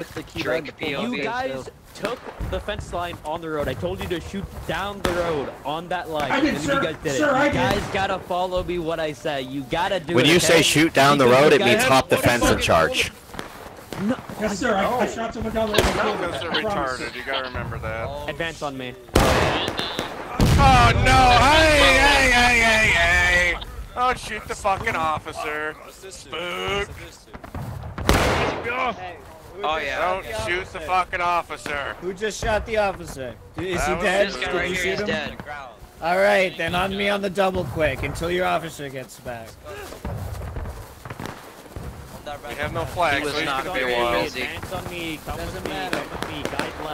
with the key Drake line POV. You guys took the fence line on the road. I told you to shoot down the road on that line. I did, and sir. you guys did Sir, it. I You did. guys gotta follow me what I say. You gotta do When it. you okay? say shoot down the road, it means guys- hop the fence and charge. No, Yes, sir. I, I shot someone down the road. and. Because they're retarded. You gotta remember that. advance on me. Oh no! Hey, hey, hey, hey, hey! Don't shoot the fucking officer. Spook. Oh, oh yeah. Don't shoot the fucking officer. Who just shot the officer? Is That he dead? This Did guy Did right you shoot him? dead. All right, then on me on the double quick until your officer gets back. We have no flags, so he's not gonna be very a while. busy. On me. Come Doesn't with me. matter. Come with me. Guide left.